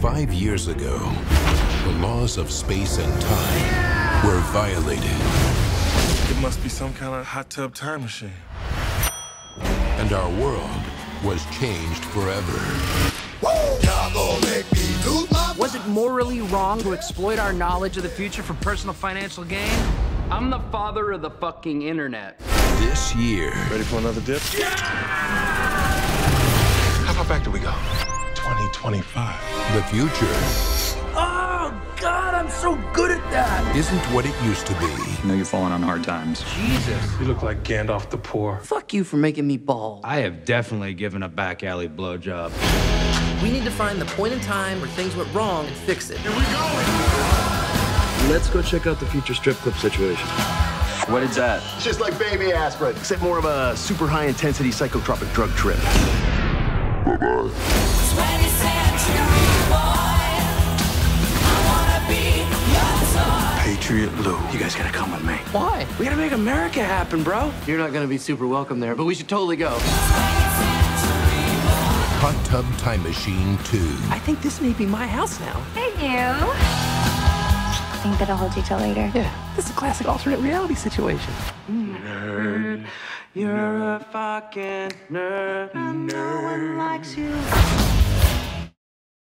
Five years ago, the laws of space and time were violated, It must be some kind of hot tub time machine. and our world was changed forever. Was it morally wrong to exploit our knowledge of the future for personal financial gain? I'm the father of the fucking internet. This year, Ready for another dip? How 2025. the future Oh, God, I'm so good at that. isn't what it used to be. I know you're falling on hard times. Jesus. You look like Gandalf the Poor. Fuck you for making me bald. I have definitely given a back alley blowjob. We need to find the point in time where things went wrong and fix it. Here we go. Let's go check out the future strip club situation. What is that? It's just like baby aspirin, except more of a super high intensity psychotropic drug trip. Patriot Lou. You guys gotta come with me. Why? We gotta make America happen, bro. You're not gonna be super welcome there, but we should totally go. Hot Tub Time Machine 2. I think this may be my house now. Hey, you. I think that I'll hold you till later. Yeah, this is a classic alternate reality situation. You're a fucking nerd. No one likes you.